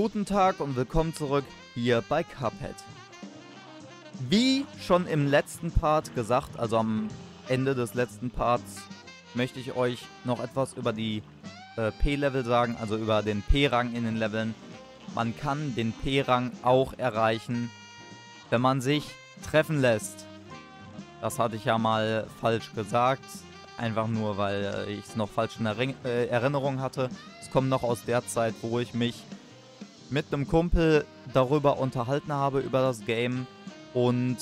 Guten Tag und willkommen zurück hier bei Cuphead. Wie schon im letzten Part gesagt, also am Ende des letzten Parts, möchte ich euch noch etwas über die äh, P-Level sagen, also über den P-Rang in den Leveln. Man kann den P-Rang auch erreichen, wenn man sich treffen lässt. Das hatte ich ja mal falsch gesagt. Einfach nur, weil äh, ich es noch falsch in äh, Erinnerung hatte. Es kommt noch aus der Zeit, wo ich mich mit einem Kumpel darüber unterhalten habe, über das Game. Und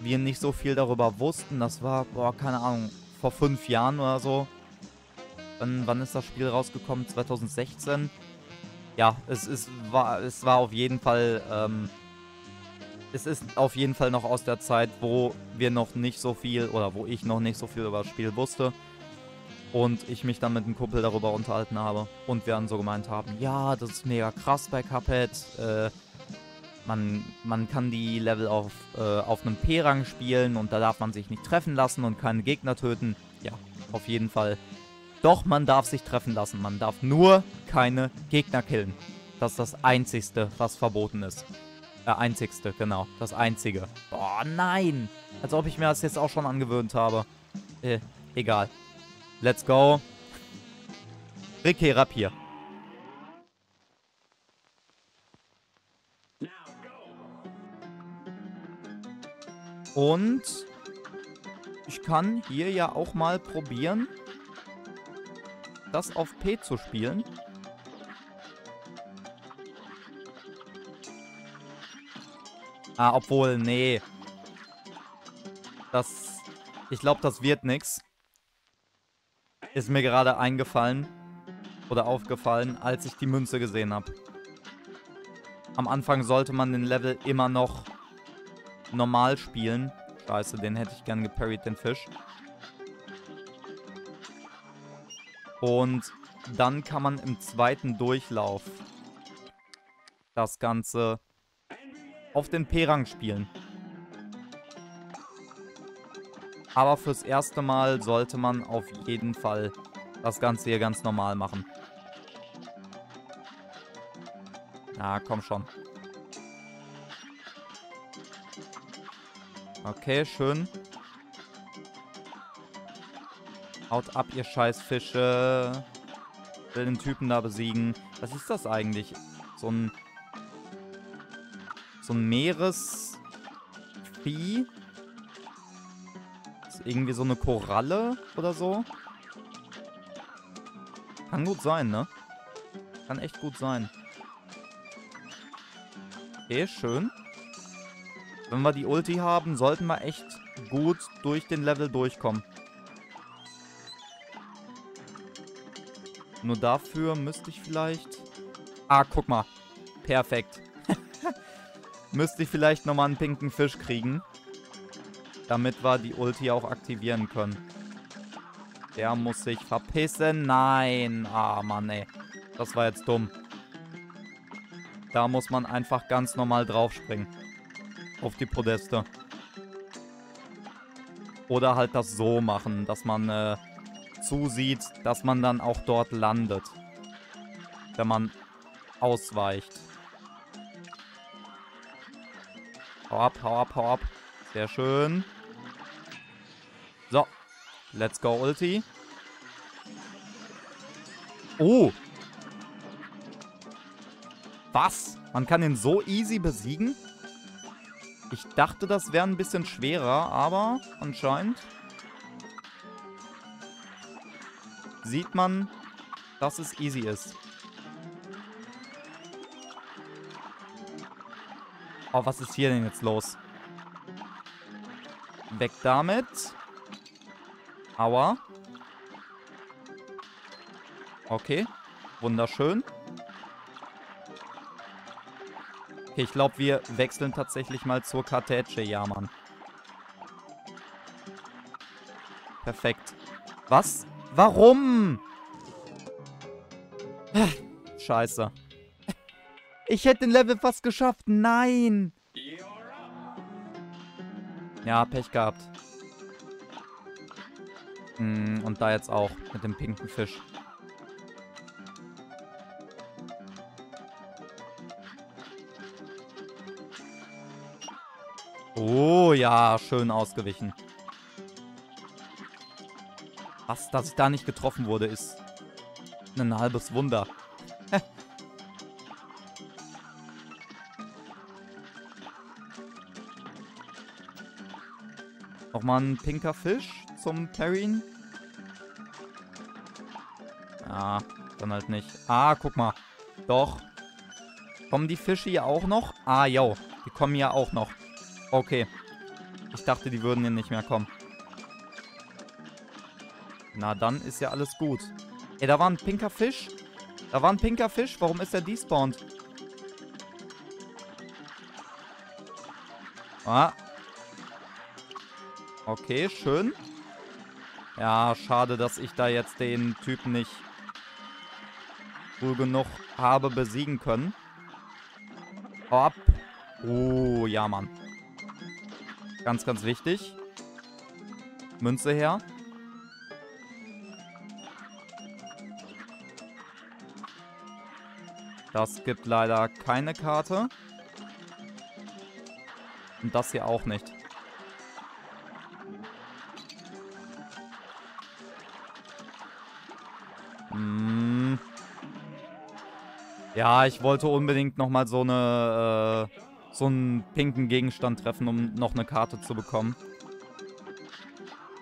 wir nicht so viel darüber wussten. Das war, boah, keine Ahnung, vor fünf Jahren oder so. Wann, wann ist das Spiel rausgekommen? 2016? Ja, es, ist, war, es war auf jeden Fall... Ähm, es ist auf jeden Fall noch aus der Zeit, wo wir noch nicht so viel oder wo ich noch nicht so viel über das Spiel wusste. Und ich mich dann mit einem Kumpel darüber unterhalten habe. Und wir dann so gemeint haben, ja, das ist mega krass bei Cuphead. Äh, man, man kann die Level auf, äh, auf einem P-Rang spielen und da darf man sich nicht treffen lassen und keine Gegner töten. Ja, auf jeden Fall. Doch, man darf sich treffen lassen. Man darf nur keine Gegner killen. Das ist das Einzigste, was verboten ist. Äh, einzigste, genau. Das einzige. Boah, nein. Als ob ich mir das jetzt auch schon angewöhnt habe. Äh, egal. Let's go. Ricky Rapier. Und ich kann hier ja auch mal probieren, das auf P zu spielen. Ah, obwohl, nee. Das, ich glaube, das wird nix. Ist mir gerade eingefallen oder aufgefallen, als ich die Münze gesehen habe. Am Anfang sollte man den Level immer noch normal spielen. Scheiße, den hätte ich gern geparried, den Fisch. Und dann kann man im zweiten Durchlauf das Ganze auf den P-Rang spielen. Aber fürs erste Mal sollte man auf jeden Fall das Ganze hier ganz normal machen. Na, komm schon. Okay, schön. Haut ab, ihr Scheißfische. Will den Typen da besiegen. Was ist das eigentlich? So ein so ein Meeresvieh. Irgendwie so eine Koralle oder so. Kann gut sein, ne? Kann echt gut sein. Okay, schön. Wenn wir die Ulti haben, sollten wir echt gut durch den Level durchkommen. Nur dafür müsste ich vielleicht... Ah, guck mal. Perfekt müsste ich vielleicht nochmal einen pinken Fisch kriegen. Damit wir die Ulti auch aktivieren können. Der muss sich verpissen. Nein. Ah, Mann, ey. Das war jetzt dumm. Da muss man einfach ganz normal draufspringen. Auf die Podeste. Oder halt das so machen, dass man äh, zusieht, dass man dann auch dort landet. Wenn man ausweicht. Hau ab, hau ab, hau ab. Sehr schön. Let's go, Ulti. Oh. Was? Man kann ihn so easy besiegen? Ich dachte, das wäre ein bisschen schwerer, aber anscheinend sieht man, dass es easy ist. Oh, was ist hier denn jetzt los? Weg damit. Aua. Okay. Wunderschön. Okay, ich glaube, wir wechseln tatsächlich mal zur Kartätsche. Ja, Mann. Perfekt. Was? Warum? Scheiße. Ich hätte den Level fast geschafft. Nein. Ja, Pech gehabt. Mm, und da jetzt auch mit dem pinken Fisch. Oh ja, schön ausgewichen. Was, dass ich da nicht getroffen wurde, ist ein halbes Wunder. Nochmal ein pinker Fisch zum Parryen. Ah, dann halt nicht. Ah, guck mal. Doch. Kommen die Fische hier auch noch? Ah, yo. Die kommen ja auch noch. Okay. Ich dachte, die würden hier nicht mehr kommen. Na, dann ist ja alles gut. Ey, da war ein pinker Fisch. Da war ein pinker Fisch. Warum ist der despawned? Ah. Okay, schön. Ja, schade, dass ich da jetzt den Typen nicht früh genug habe besiegen können. Hopp. Oh, ja, Mann. Ganz, ganz wichtig. Münze her. Das gibt leider keine Karte. Und das hier auch nicht. Ja, ich wollte unbedingt nochmal so eine, äh, so einen pinken Gegenstand treffen, um noch eine Karte zu bekommen.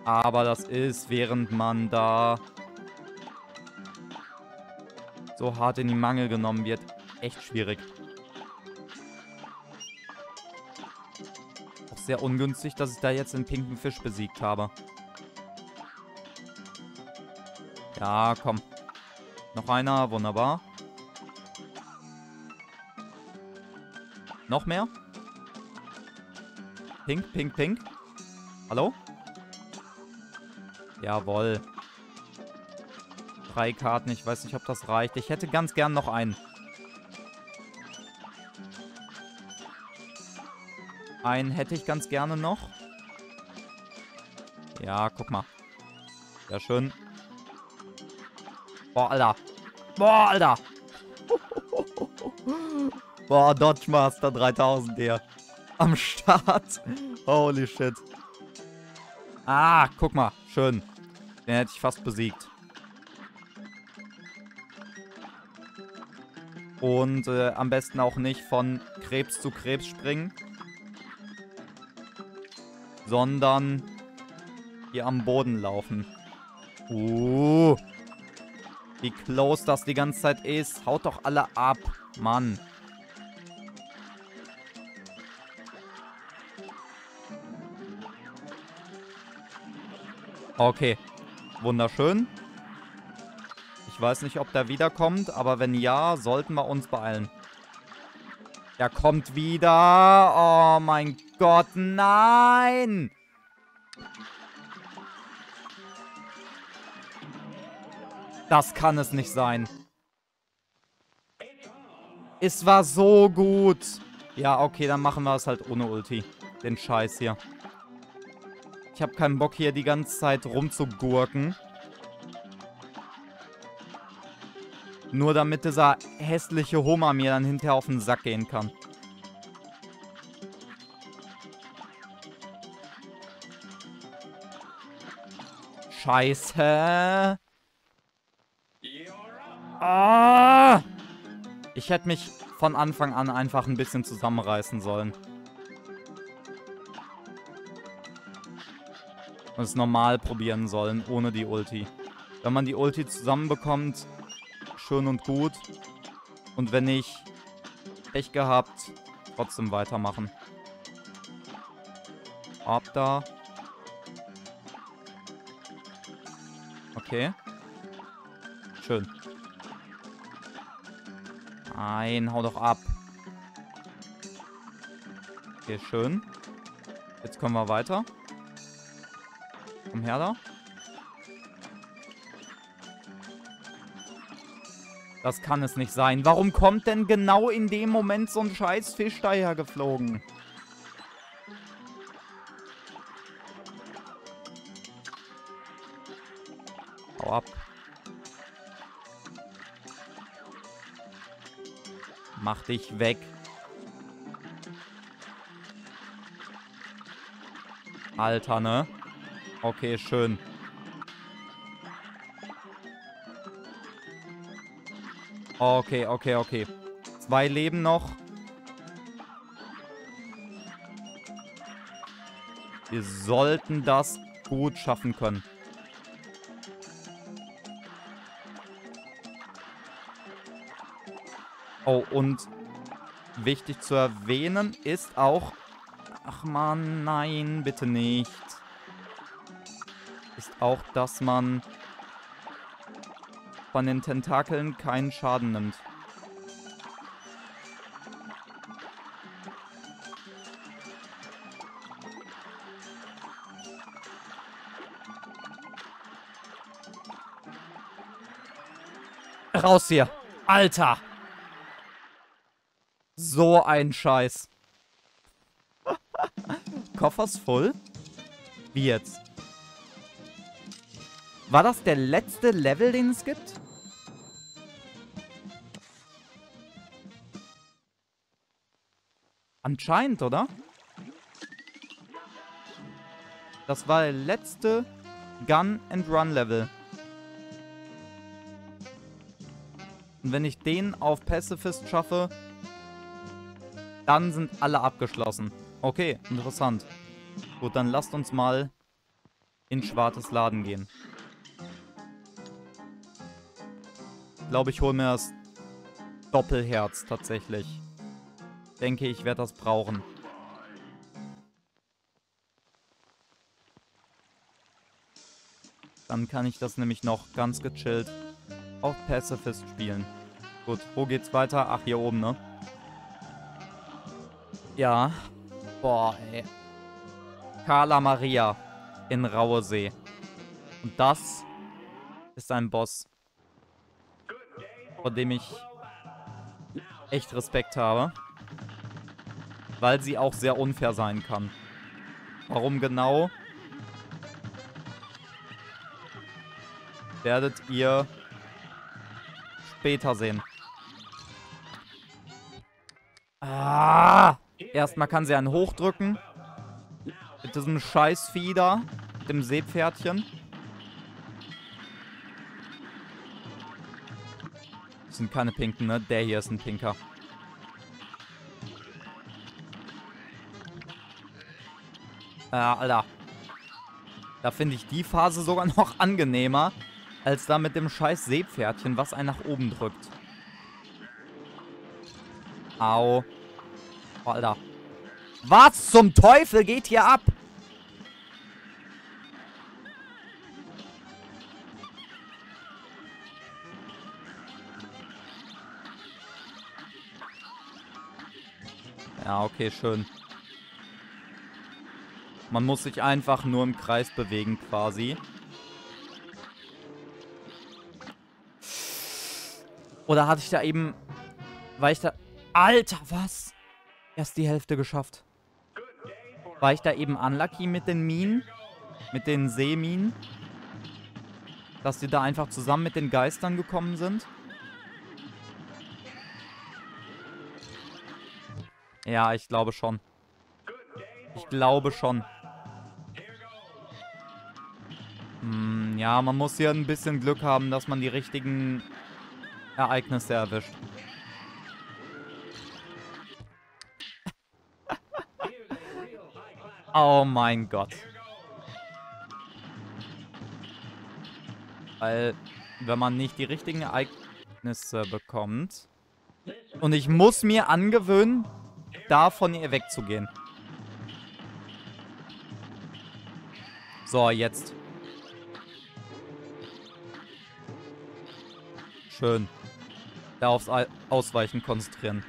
Aber das ist, während man da so hart in die Mangel genommen wird, echt schwierig. Auch sehr ungünstig, dass ich da jetzt den pinken Fisch besiegt habe. Ja, komm. Noch einer, wunderbar. Noch mehr? Pink, pink, pink. Hallo? Jawoll. Drei Karten, ich weiß nicht, ob das reicht. Ich hätte ganz gern noch einen. Einen hätte ich ganz gerne noch. Ja, guck mal. Sehr schön. Boah, Alter. Boah, Alter. Boah, Dodge Master 3000 hier. Am Start. Holy shit. Ah, guck mal. Schön. Den hätte ich fast besiegt. Und äh, am besten auch nicht von Krebs zu Krebs springen. Sondern hier am Boden laufen. Uh. Wie close das die ganze Zeit ist. Haut doch alle ab. Mann. Okay. Wunderschön. Ich weiß nicht, ob der wiederkommt, aber wenn ja, sollten wir uns beeilen. Er kommt wieder. Oh mein Gott, nein! Das kann es nicht sein. Es war so gut. Ja, okay, dann machen wir es halt ohne Ulti. Den Scheiß hier. Ich habe keinen Bock hier die ganze Zeit rumzugurken. Nur damit dieser hässliche Homer mir dann hinterher auf den Sack gehen kann. Scheiße. Ah! Ich hätte mich von Anfang an einfach ein bisschen zusammenreißen sollen. Und es normal probieren sollen, ohne die Ulti. Wenn man die Ulti zusammenbekommt, schön und gut. Und wenn nicht, Pech gehabt, trotzdem weitermachen. Ab da. Okay. Schön. Nein, hau doch ab. Okay, schön. Jetzt kommen wir weiter. Komm her da. Das kann es nicht sein. Warum kommt denn genau in dem Moment so ein scheiß Fisch daher geflogen? Hau ab. Mach dich weg. Alter, ne? Okay, schön. Okay, okay, okay. Zwei Leben noch. Wir sollten das gut schaffen können. Oh, und wichtig zu erwähnen ist auch... Ach man, nein, bitte nicht. Auch, dass man von den Tentakeln keinen Schaden nimmt. Raus hier. Alter. So ein Scheiß. Koffers voll? Wie jetzt? War das der letzte Level, den es gibt? Anscheinend, oder? Das war der letzte Gun-and-Run-Level. Und wenn ich den auf Pacifist schaffe, dann sind alle abgeschlossen. Okay, interessant. Gut, dann lasst uns mal in Schwarzes Laden gehen. Glaube, ich hole mir das Doppelherz tatsächlich. Denke, ich werde das brauchen. Dann kann ich das nämlich noch ganz gechillt auf Pacifist spielen. Gut, wo geht's weiter? Ach, hier oben, ne? Ja. Boah, ey. Carla Maria in Rauesee. Und das ist ein Boss, vor dem ich echt Respekt habe. Weil sie auch sehr unfair sein kann. Warum genau? Werdet ihr später sehen. Ah! Erstmal kann sie einen hochdrücken. Mit diesem scheiß Vieh da. Mit dem Seepferdchen. Sind keine Pinken, ne? Der hier ist ein Pinker. Äh, Alter. Da finde ich die Phase sogar noch angenehmer, als da mit dem scheiß Seepferdchen, was einen nach oben drückt. Au. Alter. Was zum Teufel geht hier ab? Okay, schön. Man muss sich einfach nur im Kreis bewegen quasi. Oder hatte ich da eben... War ich da... Alter, was? Erst die Hälfte geschafft. War ich da eben unlucky mit den Minen? Mit den Seeminen? Dass die da einfach zusammen mit den Geistern gekommen sind? Ja, ich glaube schon. Ich glaube schon. Hm, ja, man muss hier ein bisschen Glück haben, dass man die richtigen Ereignisse erwischt. oh mein Gott. Weil, wenn man nicht die richtigen Ereignisse bekommt... Und ich muss mir angewöhnen, da von ihr wegzugehen. So, jetzt. Schön. Da aufs Ausweichen konzentrieren.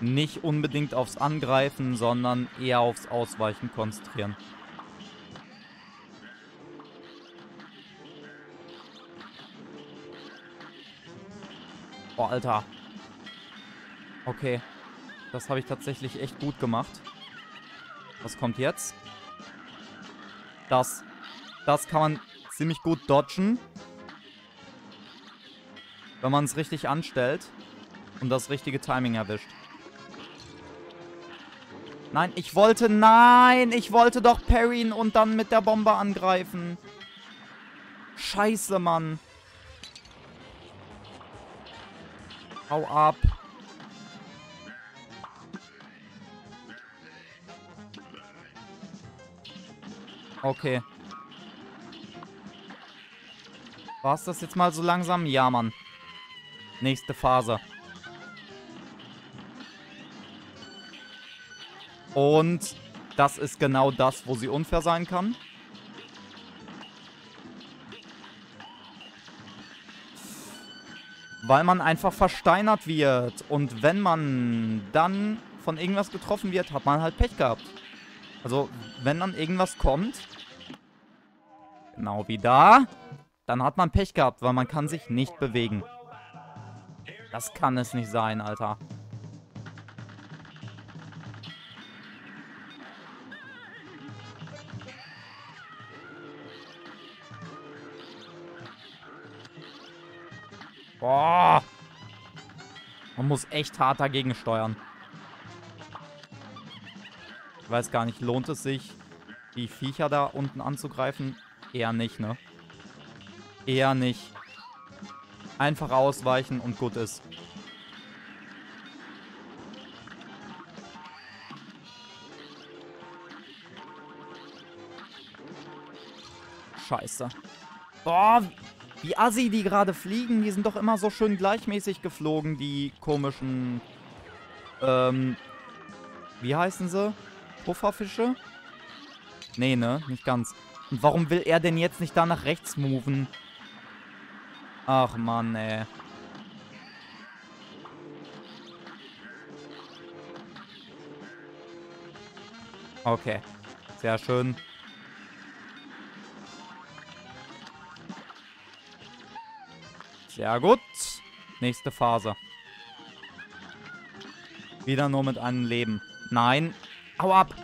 Nicht unbedingt aufs Angreifen, sondern eher aufs Ausweichen konzentrieren. Alter. Okay. Das habe ich tatsächlich echt gut gemacht. Was kommt jetzt? Das. Das kann man ziemlich gut dodgen. Wenn man es richtig anstellt und das richtige Timing erwischt. Nein, ich wollte, nein, ich wollte doch parryen und dann mit der Bombe angreifen. Scheiße, Mann. Hau ab. Okay. War es das jetzt mal so langsam? Ja, Mann. Nächste Phase. Und das ist genau das, wo sie unfair sein kann. Weil man einfach versteinert wird. Und wenn man dann von irgendwas getroffen wird, hat man halt Pech gehabt. Also, wenn dann irgendwas kommt, genau wie da, dann hat man Pech gehabt, weil man kann sich nicht bewegen. Das kann es nicht sein, Alter. Boah. Man muss echt hart dagegen steuern. Ich weiß gar nicht, lohnt es sich, die Viecher da unten anzugreifen? Eher nicht, ne? Eher nicht. Einfach ausweichen und gut ist. Scheiße. Boah, wie assi die gerade fliegen. Die sind doch immer so schön gleichmäßig geflogen, die komischen... Ähm... Wie heißen sie? Pufferfische? Nee, ne? Nicht ganz. Und warum will er denn jetzt nicht da nach rechts moven? Ach, Mann, ey. Okay. Sehr schön. Sehr gut. Nächste Phase. Wieder nur mit einem Leben. Nein. Hau ab.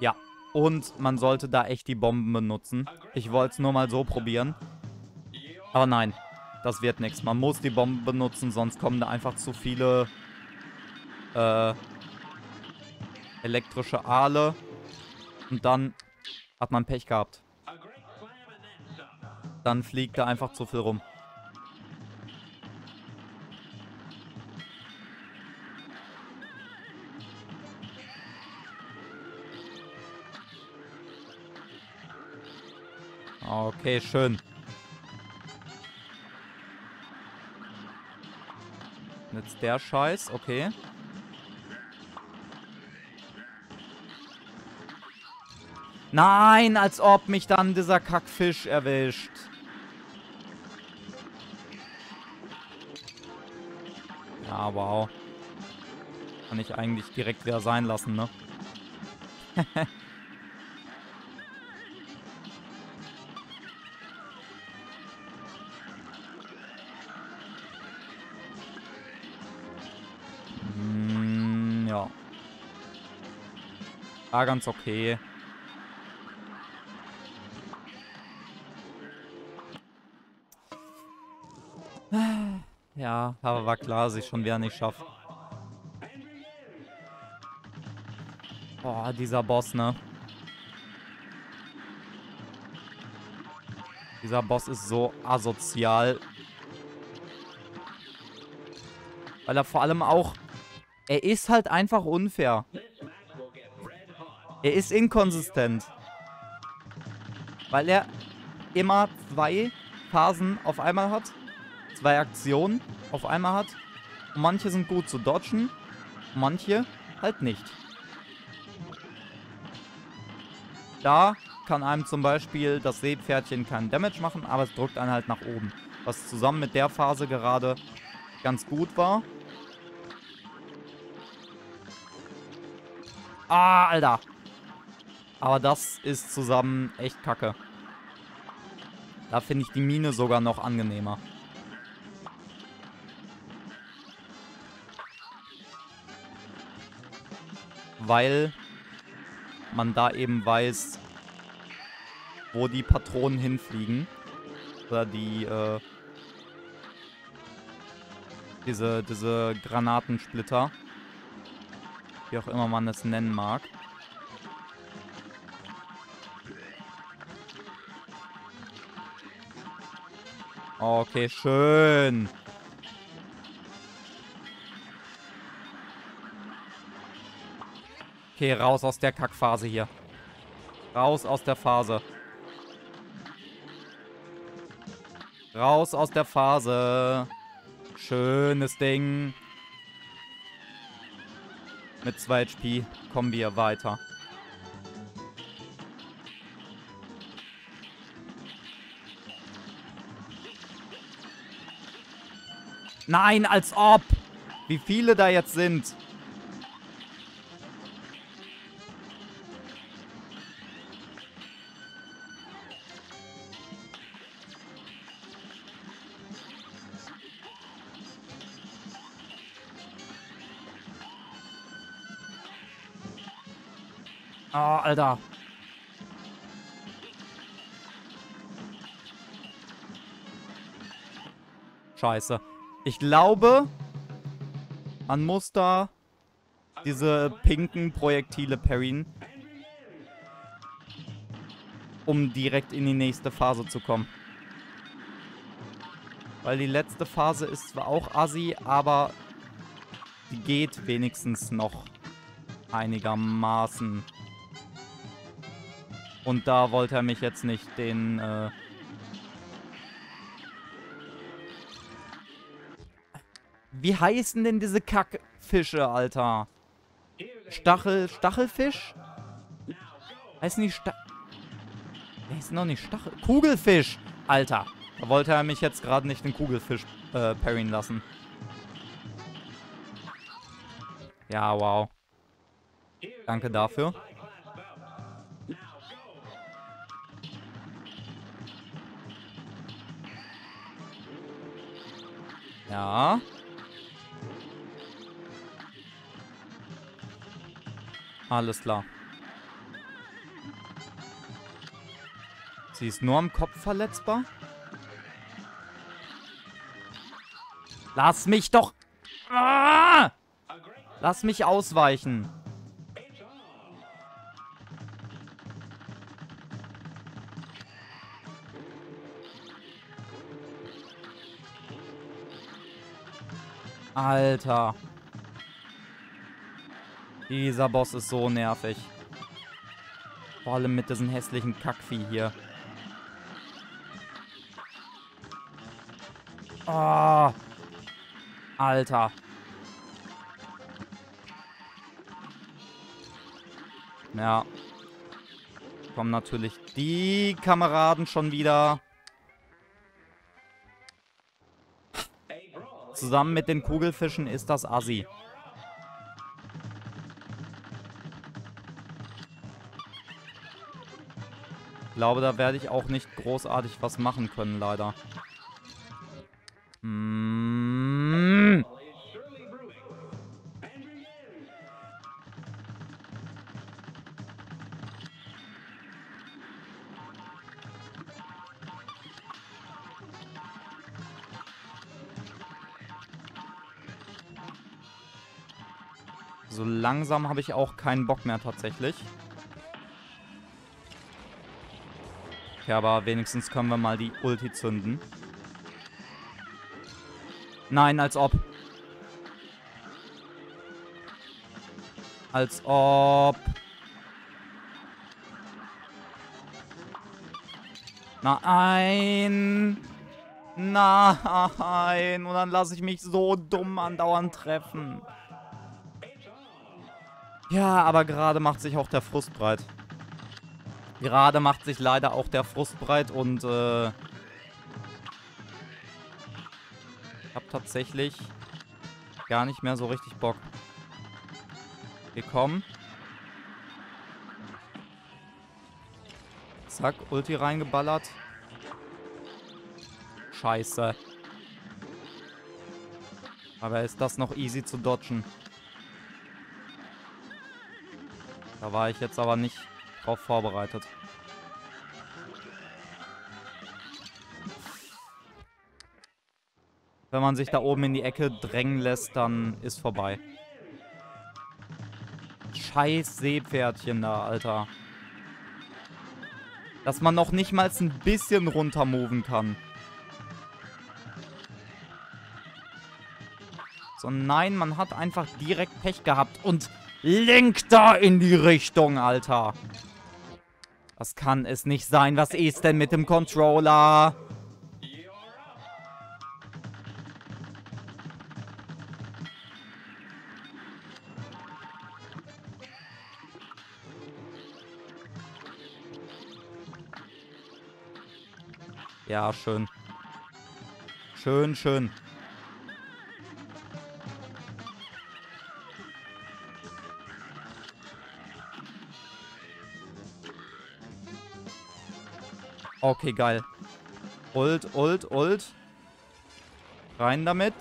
Ja. Und man sollte da echt die Bomben benutzen. Ich wollte es nur mal so probieren. Aber nein. Das wird nichts. Man muss die Bomben benutzen, sonst kommen da einfach zu viele äh, elektrische Aale. Und dann hat man Pech gehabt. Dann fliegt da einfach zu viel rum. Okay, schön. Jetzt der Scheiß, okay. Nein, als ob mich dann dieser Kackfisch erwischt. Ja, wow. Kann ich eigentlich direkt wieder sein lassen, ne? mm, ja. War ganz okay. Aber war klar, dass ich schon wieder nicht schaffe. Boah, dieser Boss, ne? Dieser Boss ist so asozial. Weil er vor allem auch... Er ist halt einfach unfair. Er ist inkonsistent. Weil er immer zwei Phasen auf einmal hat. Zwei Aktionen auf einmal hat. Manche sind gut zu dodgen, manche halt nicht. Da kann einem zum Beispiel das Seepferdchen keinen Damage machen, aber es drückt einen halt nach oben. Was zusammen mit der Phase gerade ganz gut war. Ah, Alter. Aber das ist zusammen echt kacke. Da finde ich die Mine sogar noch angenehmer. Weil man da eben weiß, wo die Patronen hinfliegen. Oder die, äh, diese, diese Granatensplitter. Wie auch immer man es nennen mag. Okay, schön. Okay, raus aus der Kackphase hier. Raus aus der Phase. Raus aus der Phase. Schönes Ding. Mit 2 HP kommen wir weiter. Nein, als ob. Wie viele da jetzt sind. Alter. Scheiße. Ich glaube, man muss da diese pinken Projektile parryen, um direkt in die nächste Phase zu kommen. Weil die letzte Phase ist zwar auch assi, aber die geht wenigstens noch einigermaßen. Und da wollte er mich jetzt nicht den... Äh Wie heißen denn diese Kackfische, Alter? Stachel... Stachelfisch? Heißen die Sta... Heißen noch nicht Stachel... Kugelfisch! Alter. Da wollte er mich jetzt gerade nicht den Kugelfisch äh, parryen lassen. Ja, wow. Danke dafür. Ja. Alles klar. Sie ist nur am Kopf verletzbar? Lass mich doch... Ah! Lass mich ausweichen. Alter. Dieser Boss ist so nervig. Vor allem mit diesem hässlichen Kackvieh hier. Oh. Alter. Ja. Kommen natürlich die Kameraden schon wieder. Zusammen mit den Kugelfischen ist das Assi. Ich glaube, da werde ich auch nicht großartig was machen können, leider. So langsam habe ich auch keinen Bock mehr tatsächlich. Okay, aber wenigstens können wir mal die Ulti zünden. Nein, als ob. Als ob. Nein. Nein. Und dann lasse ich mich so dumm andauernd treffen. Ja, aber gerade macht sich auch der Frust breit. Gerade macht sich leider auch der Frust breit und äh, ich habe tatsächlich gar nicht mehr so richtig Bock. Wir kommen. Zack, Ulti reingeballert. Scheiße. Aber ist das noch easy zu dodgen? Da war ich jetzt aber nicht drauf vorbereitet. Wenn man sich da oben in die Ecke drängen lässt, dann ist vorbei. Scheiß Seepferdchen da, Alter. Dass man noch nicht mal ein bisschen runter moven kann. So, nein, man hat einfach direkt Pech gehabt und lenkt da in die Richtung, Alter. Das kann es nicht sein. Was ist denn mit dem Controller? Ja, schön. Schön, schön. Okay, geil. Ult, ult, ult. Rein damit.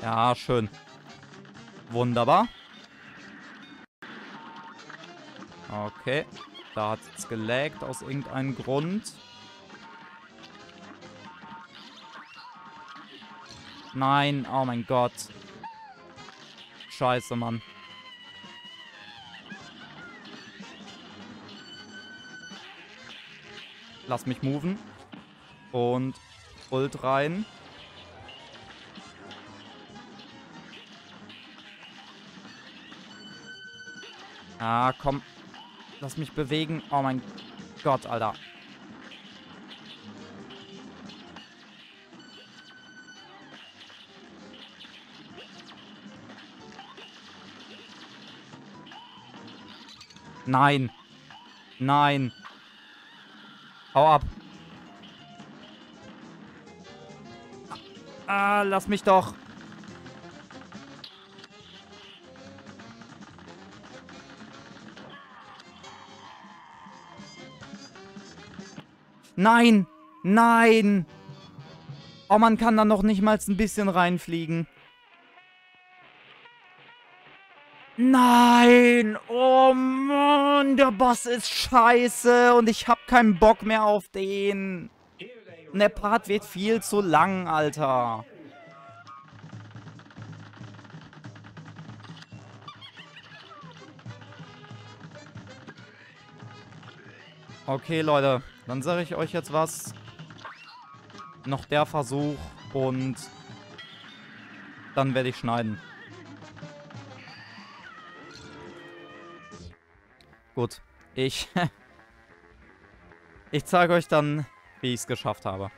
Ja, schön. Wunderbar. Okay. Da hat es gelaggt aus irgendeinem Grund. Nein, oh mein Gott. Scheiße, Mann. Lass mich moven. Und Ult rein. Ah, komm. Lass mich bewegen. Oh mein Gott, Alter. Nein. Nein. Hau ab. Ah, lass mich doch. Nein! Nein! Oh, man kann da noch nicht mal ein bisschen reinfliegen. Nein! Oh der Boss ist scheiße und ich hab keinen Bock mehr auf den. Und der Part wird viel zu lang, Alter. Okay, Leute. Dann sage ich euch jetzt was. Noch der Versuch und dann werde ich schneiden. Gut. Ich... ich zeige euch dann, wie ich es geschafft habe.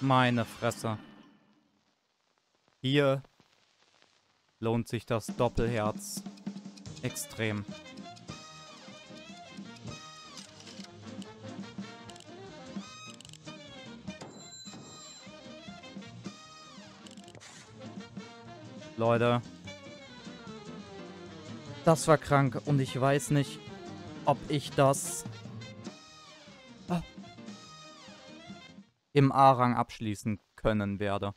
Meine Fresse. Hier lohnt sich das Doppelherz extrem. Leute. Das war krank und ich weiß nicht, ob ich das im A-Rang abschließen können werde.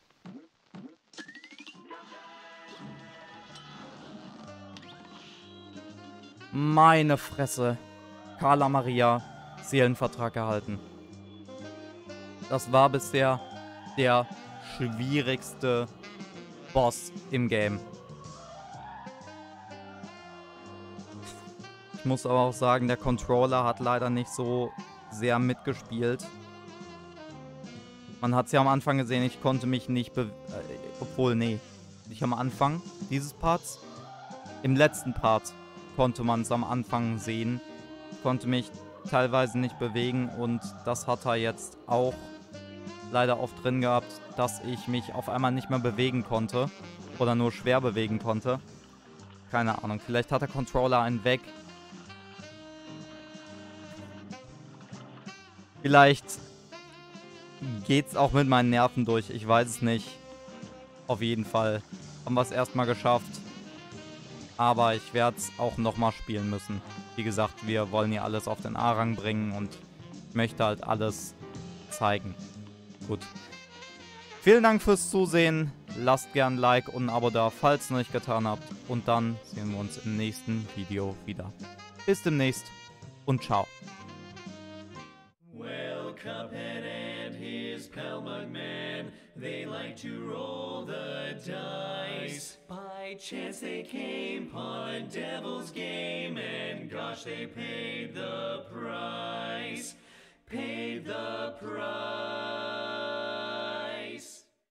Meine Fresse. Carla Maria, Seelenvertrag erhalten. Das war bisher der schwierigste Boss im Game. Ich muss aber auch sagen, der Controller hat leider nicht so sehr mitgespielt. Man hat es ja am Anfang gesehen, ich konnte mich nicht be... Äh, obwohl, nee. Nicht am Anfang dieses Parts. Im letzten Part konnte man es am Anfang sehen. Ich konnte mich teilweise nicht bewegen und das hat er jetzt auch leider oft drin gehabt, dass ich mich auf einmal nicht mehr bewegen konnte. Oder nur schwer bewegen konnte. Keine Ahnung. Vielleicht hat der Controller einen weg. Vielleicht geht's auch mit meinen Nerven durch. Ich weiß es nicht. Auf jeden Fall haben wir es erstmal geschafft. Aber ich werde es auch nochmal spielen müssen. Wie gesagt, wir wollen hier alles auf den A-Rang bringen und ich möchte halt alles zeigen. Gut. Vielen Dank fürs Zusehen. Lasst gern ein Like und ein Abo da, falls ihr noch nicht getan habt. Und dann sehen wir uns im nächsten Video wieder. Bis demnächst und ciao. Kalmug man. They like to roll the dice. By chance they came upon a devil's game, and gosh, they paid the price. Paid the price.